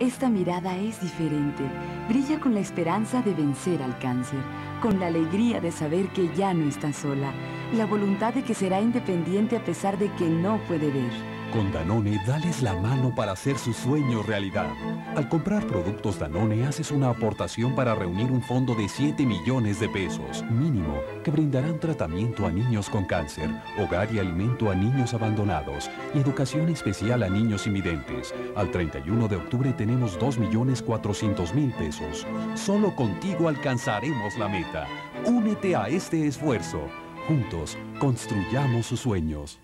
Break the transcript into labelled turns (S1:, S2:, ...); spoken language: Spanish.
S1: Esta mirada es diferente. Brilla con la esperanza de vencer al cáncer, con la alegría de saber que ya no está sola, la voluntad de que será independiente a pesar de que no puede ver.
S2: Con Danone, dales la mano para hacer su sueño realidad. Al comprar productos Danone, haces una aportación para reunir un fondo de 7 millones de pesos, mínimo, que brindarán tratamiento a niños con cáncer, hogar y alimento a niños abandonados y educación especial a niños invidentes. Al 31 de octubre tenemos 2 millones 400 mil pesos. Solo contigo alcanzaremos la meta. Únete a este esfuerzo. Juntos, construyamos sus sueños.